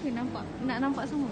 ke nampak. Nak nampak semua?